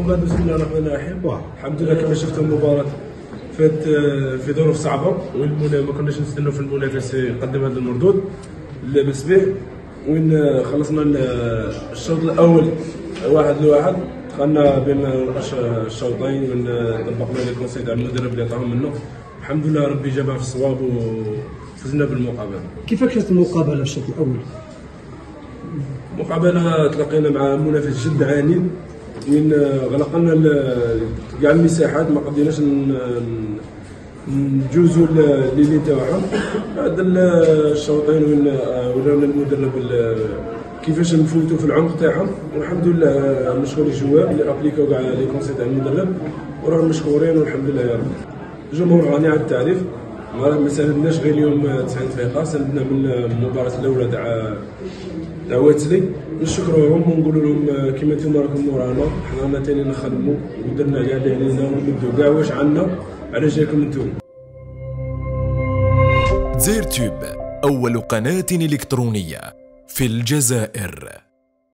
خونا بسم الله الرحمن الرحيم الحمد لله كما شفتوا المباراه فات في ظروف صعبه. والمنا ما كناش نستناو في المنافس يقدم هذا المردود لاباس به. وين خلصنا الشوط الأول واحد لواحد. دخلنا بين الشوطين وين طبقنا لي كونسي تاع المدرب اللي عطاهم منه الحمد لله ربي جابها في الصواب وفزنا بالمقابله كيفاش كانت المقابلة في الشوط الأول؟ مقابلة تلاقينا مع منافس جد عنيد وين غلق لنا كاع المساحات ما قدرناش نجوزوا ليلي تاعهم. هذا الشوطين وين ورانا المدرب كيفاش نفوتوا في العمق تاعهم. والحمد لله نشكر الجوار اللي appliqu او كاع les consignes تاع المدرب. وراهم مشكورين والحمد لله يا رب. الجمهور غني على التعريف. ما ساندناش غير اليوم 90 دقيقة ساندنا من المباراة الأولى تاع تاع واتسلي نشكروهم ونقول لهم كيما نتوما راكم مورانا حنا تاني نخدموا ودرنا كاع اللي علينا ونمدوا كاع واش عندنا. على جاكم نتوما؟ زير تيوب أول قناة إلكترونية في الجزائر.